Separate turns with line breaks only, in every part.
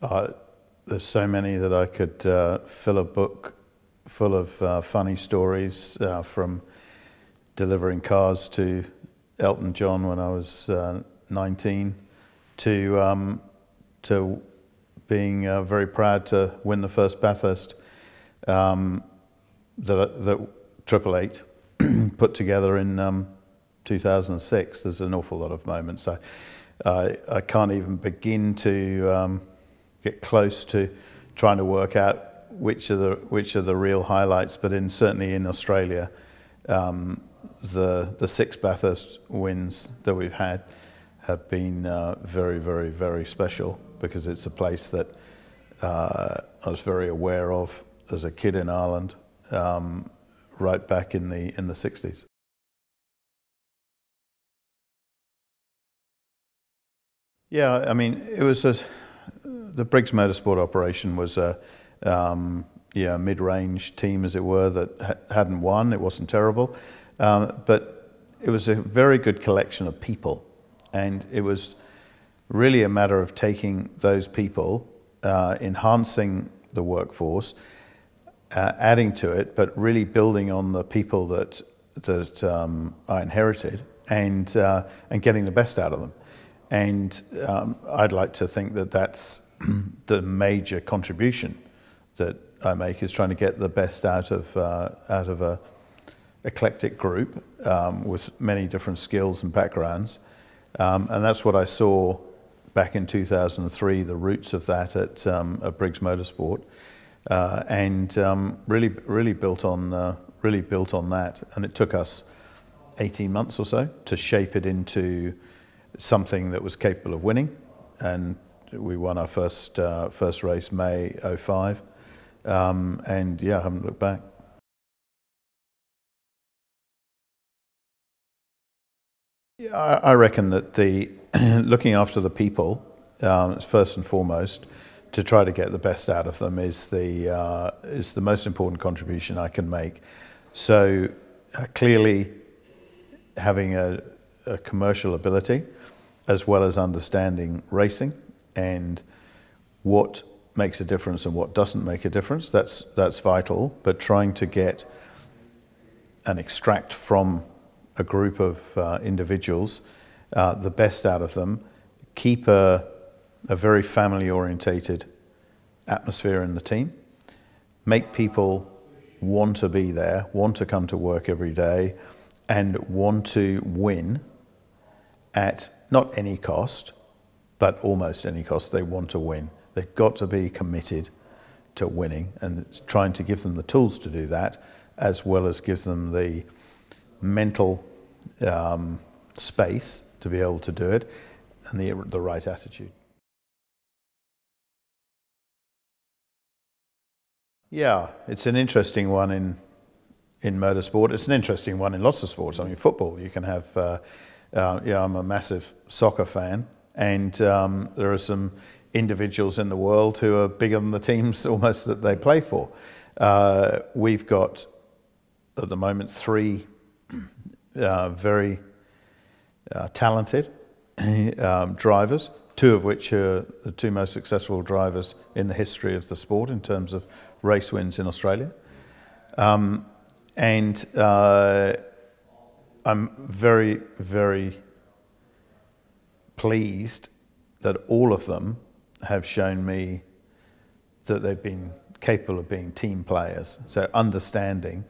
Uh, there's so many that I could uh, fill a book full of uh, funny stories uh, from delivering cars to Elton John when I was uh, 19 to, um, to being uh, very proud to win the first Bathurst um, that, that Triple Eight put together in um, 2006. There's an awful lot of moments. I, I, I can't even begin to um, get close to trying to work out which are the which are the real highlights. But in certainly in Australia, um, the the six Bathurst wins that we've had have been uh, very very very special because it's a place that uh, I was very aware of as a kid in Ireland, um, right back in the in the 60s. Yeah, I mean, it was a, the Briggs Motorsport operation was a um, yeah, mid-range team, as it were, that ha hadn't won. It wasn't terrible, um, but it was a very good collection of people, and it was really a matter of taking those people, uh, enhancing the workforce, uh, adding to it, but really building on the people that that um, I inherited, and uh, and getting the best out of them. And um, I'd like to think that that's the major contribution that I make is trying to get the best out of uh, out of a eclectic group um, with many different skills and backgrounds, um, and that's what I saw back in 2003. The roots of that at, um, at Briggs Motorsport, uh, and um, really really built on uh, really built on that, and it took us 18 months or so to shape it into something that was capable of winning, and we won our first uh, first race May 05, um, and yeah, I haven't looked back. I, I reckon that the looking after the people um, first and foremost to try to get the best out of them is the uh, is the most important contribution I can make. So uh, clearly, having a, a commercial ability as well as understanding racing and what makes a difference and what doesn't make a difference. That's, that's vital, but trying to get and extract from a group of uh, individuals uh, the best out of them, keep a, a very family orientated atmosphere in the team, make people want to be there, want to come to work every day, and want to win at not any cost, but almost any cost. They want to win. They've got to be committed to winning and trying to give them the tools to do that, as well as give them the mental um, space to be able to do it and the, the right attitude. Yeah, it's an interesting one in in motorsport. It's an interesting one in lots of sports. I mean, football, you can have uh, uh, yeah, I'm a massive soccer fan, and um, there are some individuals in the world who are bigger than the teams almost that they play for. Uh, we've got at the moment three uh, very uh, talented um, drivers, two of which are the two most successful drivers in the history of the sport in terms of race wins in Australia. Um, and uh, I'm very, very pleased that all of them have shown me that they've been capable of being team players. So understanding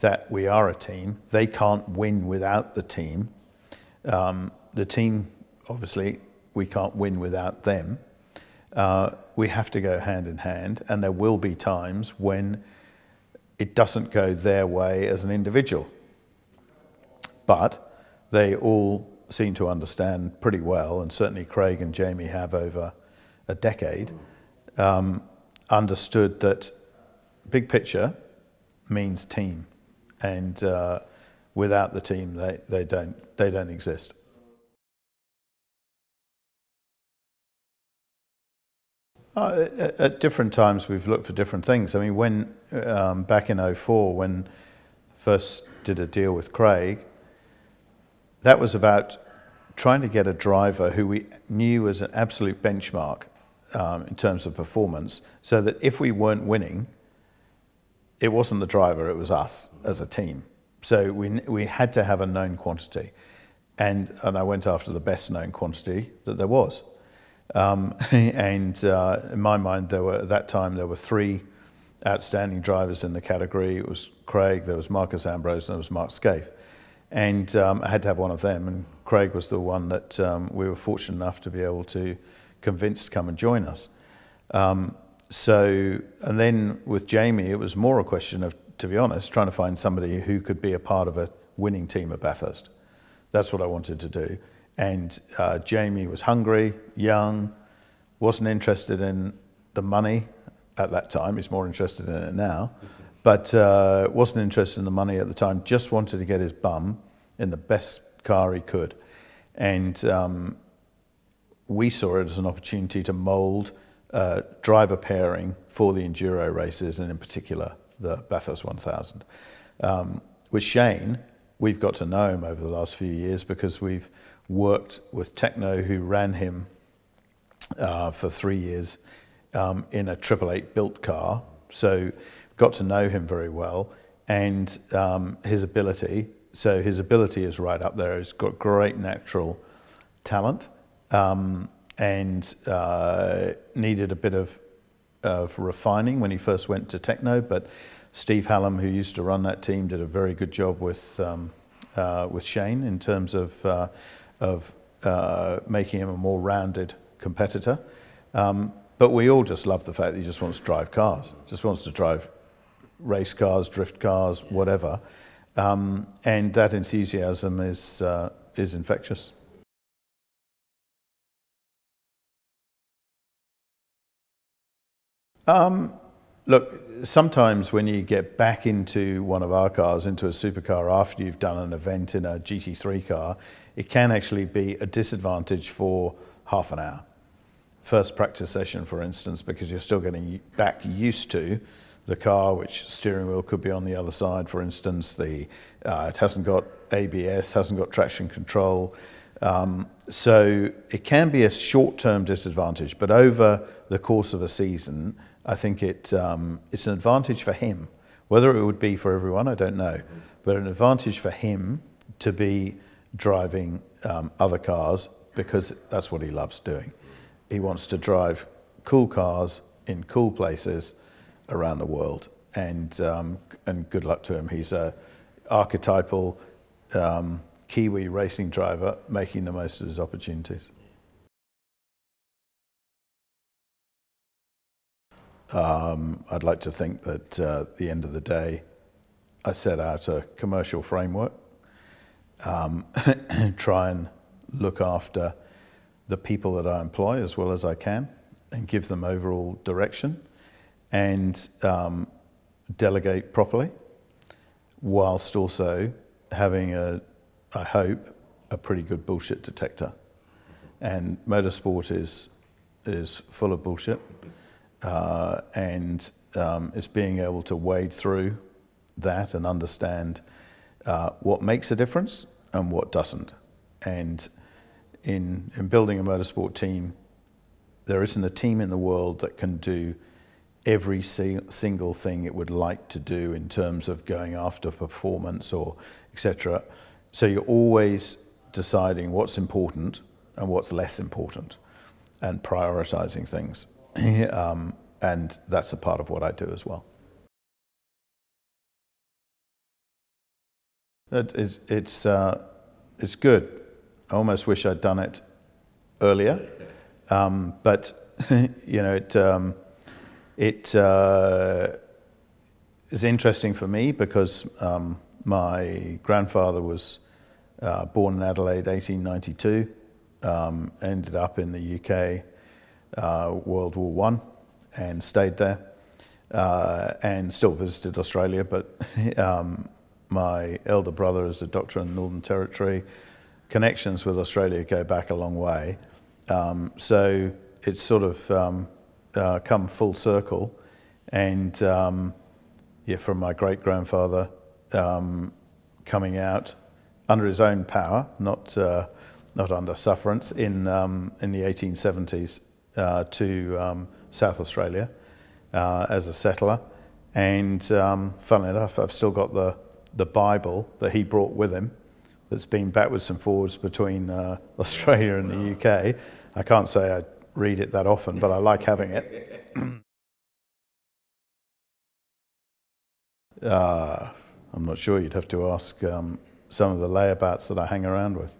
that we are a team, they can't win without the team. Um, the team, obviously, we can't win without them. Uh, we have to go hand in hand, and there will be times when it doesn't go their way as an individual but they all seem to understand pretty well, and certainly Craig and Jamie have over a decade, um, understood that big picture means team, and uh, without the team, they, they, don't, they don't exist. Uh, at, at different times, we've looked for different things. I mean, when um, back in 04, when first did a deal with Craig, that was about trying to get a driver who we knew was an absolute benchmark um, in terms of performance, so that if we weren't winning, it wasn't the driver, it was us as a team. So we, we had to have a known quantity. And, and I went after the best known quantity that there was. Um, and uh, in my mind, there were, at that time, there were three outstanding drivers in the category. It was Craig, there was Marcos Ambrose, and there was Mark Skaife. And um, I had to have one of them. And Craig was the one that um, we were fortunate enough to be able to convince to come and join us. Um, so, and then with Jamie, it was more a question of, to be honest, trying to find somebody who could be a part of a winning team at Bathurst. That's what I wanted to do. And uh, Jamie was hungry, young, wasn't interested in the money at that time. He's more interested in it now, but uh, wasn't interested in the money at the time. Just wanted to get his bum in the best car he could, and um, we saw it as an opportunity to mould uh, driver pairing for the enduro races, and in particular the Bathurst 1000. Um, with Shane, we've got to know him over the last few years because we've worked with Tekno, who ran him uh, for three years um, in a Triple Eight built car. So got to know him very well and um, his ability. So his ability is right up there. He's got great natural talent um, and uh, needed a bit of, of refining when he first went to Tekno. But Steve Hallam, who used to run that team, did a very good job with, um, uh, with Shane in terms of, uh, of uh, making him a more rounded competitor. Um, but we all just love the fact that he just wants to drive cars, just wants to drive race cars, drift cars, whatever. Um, and that enthusiasm is, uh, is infectious. Um, look, sometimes when you get back into one of our cars, into a supercar after you've done an event in a GT3 car, it can actually be a disadvantage for half an hour first practice session, for instance, because you're still getting back used to the car, which steering wheel could be on the other side, for instance. The, uh, it hasn't got ABS, hasn't got traction control. Um, so it can be a short-term disadvantage, but over the course of a season, I think it, um, it's an advantage for him. Whether it would be for everyone, I don't know, but an advantage for him to be driving um, other cars because that's what he loves doing he wants to drive cool cars in cool places around the world. And, um, and good luck to him. He's a archetypal um, Kiwi racing driver making the most of his opportunities. Um, I'd like to think that uh, at the end of the day, I set out a commercial framework, um, try and look after the people that I employ as well as I can and give them overall direction and um, delegate properly whilst also having a, I hope, a pretty good bullshit detector. And motorsport is, is full of bullshit uh, and um, it's being able to wade through that and understand uh, what makes a difference and what doesn't. And in, in building a motorsport team, there isn't a team in the world that can do every single thing it would like to do in terms of going after performance or etc. So you're always deciding what's important and what's less important and prioritizing things. um, and that's a part of what I do as well. It, it's, uh, it's good. I almost wish I'd done it earlier, um, but you know it um, it uh, is interesting for me because um, my grandfather was uh, born in Adelaide, 1892, um, ended up in the UK, uh, World War One, and stayed there, uh, and still visited Australia. But um, my elder brother is a doctor in the Northern Territory connections with Australia go back a long way. Um, so it's sort of um, uh, come full circle. And um, yeah, from my great grandfather um, coming out under his own power, not, uh, not under sufferance, in, um, in the 1870s uh, to um, South Australia uh, as a settler. And um, funnily enough, I've still got the, the Bible that he brought with him that's been backwards and forwards between uh, Australia and the UK. I can't say I read it that often, but I like having it. uh, I'm not sure. You'd have to ask um, some of the layabouts that I hang around with.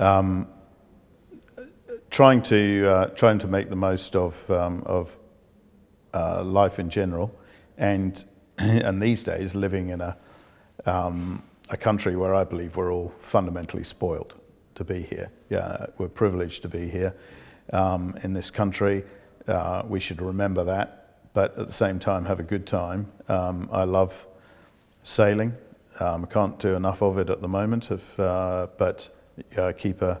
Um, trying to uh, trying to make the most of um, of uh, life in general, and and these days living in a um, a country where I believe we're all fundamentally spoiled to be here. Yeah, we're privileged to be here um, in this country. Uh, we should remember that, but at the same time have a good time. Um, I love sailing. Um, I can't do enough of it at the moment, uh, but uh, keep a,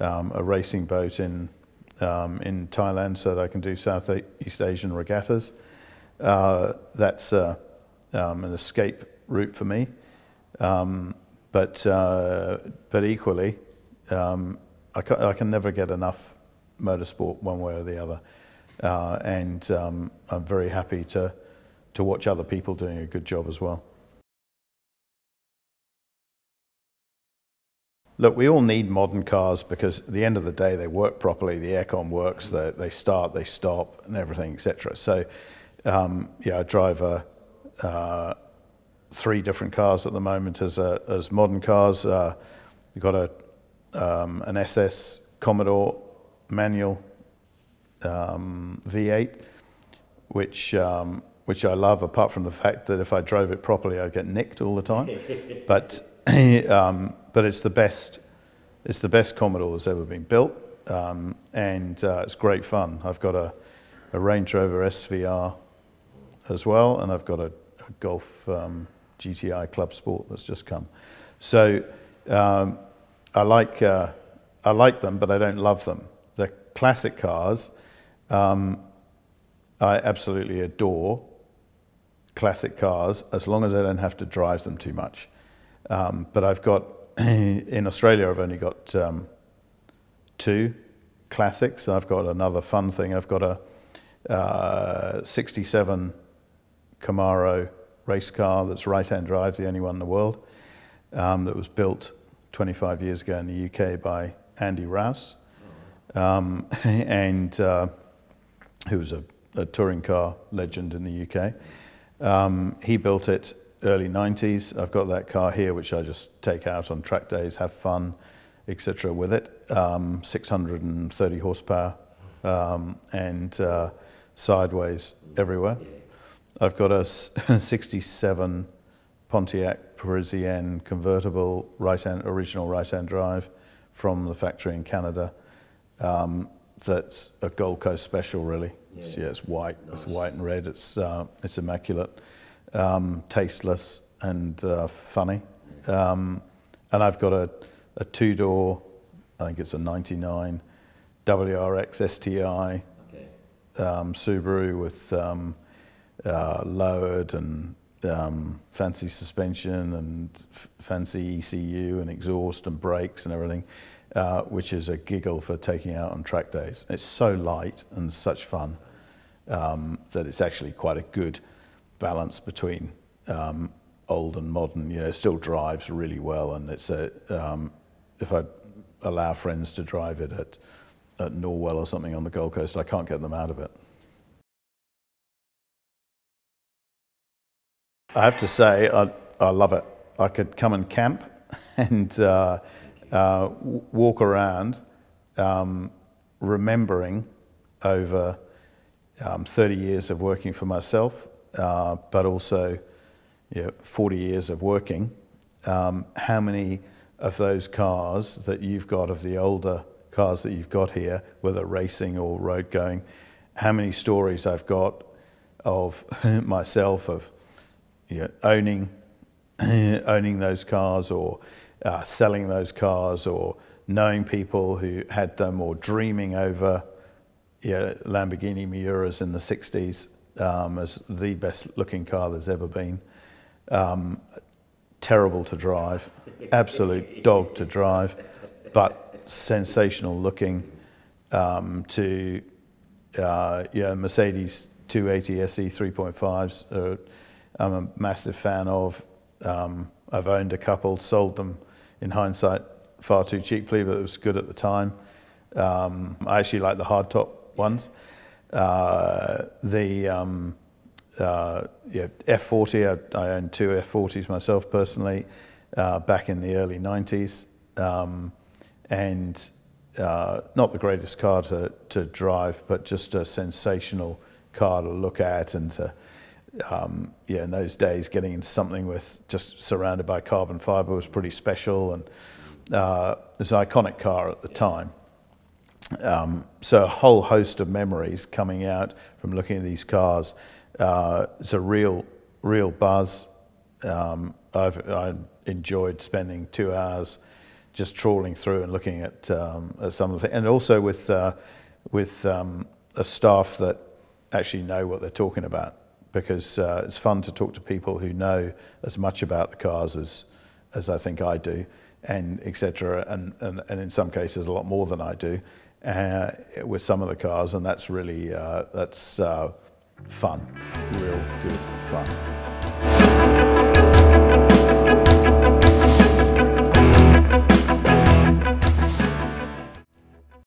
um, a racing boat in, um, in Thailand so that I can do Southeast Asian regattas. Uh, that's um, an escape route for me. But, uh, but equally, I, I, can never get enough motorsport one way or the other. Uh, and I'm very happy to, to watch other people doing a good job as well. Look, we all need modern cars because at the end of the day, they work properly. The aircon works. They, they start, they stop, and everything, etc. So, um, yeah, I drive uh, three different cars at the moment as a, as modern cars. Uh, we've got a um, an SS Commodore manual um, V8, which um, which I love. Apart from the fact that if I drove it properly, I'd get nicked all the time. but um, but it's the best, it's the best Commodore that's ever been built, um, and uh, it's great fun. I've got a, a, Range Rover SVR as well, and I've got a, a Golf um, GTI Club Sport that's just come. So um, I like uh, I like them, but I don't love them. Classic cars, um, I absolutely adore classic cars as long as I don't have to drive them too much. Um, but I've got, in Australia, I've only got um, two classics. I've got another fun thing. I've got a uh, 67 Camaro race car that's right-hand drive, the only one in the world, um, that was built 25 years ago in the UK by Andy Rouse, um, and uh, who was a, a, touring car legend in the UK. Um, he built it early 90s. I've got that car here, which I just take out on track days, have fun, etc. with it. Um, 630 horsepower um, and uh, sideways everywhere. I've got a 67 Pontiac Parisienne convertible right-hand, original right-hand drive from the factory in Canada. Um, that's a Gold Coast special, really. Yeah, it's, yeah, it's white, nice. it's white and red. It's uh, it's immaculate um, tasteless and uh, funny. Um, and I've got a, a two-door, I think it's a 99 WRX STI okay. um, Subaru with um, uh, lowered and um, fancy suspension and fancy ECU and exhaust and brakes and everything, uh, which is a giggle for taking out on track days. It's so light and such fun um, that it's actually quite a good balance between um, old and modern. You know, it still drives really well, and it's a um, if I allow friends to drive it at at Norwell or something on the Gold Coast, I can't get them out of it. I have to say, I, I love it. I could come and camp and uh, uh, walk around, um, remembering over um, 30 years of working for myself uh, but also you know, 40 years of working, um, how many of those cars that you've got, of the older cars that you've got here, whether racing or road going, how many stories I've got of myself of you know, owning, owning those cars or uh, selling those cars or knowing people who had them or dreaming over Lamborghini Miuras in the 60s um, as the best looking car there's ever been. Um, terrible to drive, absolute dog to drive, but sensational looking um, to uh, yeah, Mercedes 280 SE 3.5s. Uh, I'm a massive fan of. Um, I've owned a couple, sold them in hindsight far too cheaply, but it was good at the time. Um, I actually like the hardtop ones. Uh, the um, uh, yeah, F40, I, I own two F40s myself personally uh, back in the early 90s. Um, and uh, not the greatest car to, to drive, but just a sensational car to look at and to, um, yeah, in those days, getting into something with just surrounded by carbon fiber was pretty special, and uh, it was an iconic car at the time. Um, so a whole host of memories coming out from looking at these cars. Uh, it's a real, real buzz. Um, I've I enjoyed spending two hours just trawling through and looking at, um, at some of the things, and also with uh, with um, a staff that actually know what they're talking about because uh, it's fun to talk to people who know as much about the cars as as I think I do, and etc. And, and and in some cases a lot more than I do uh, with some of the cars, and that's really uh, that's uh, fun, real good fun.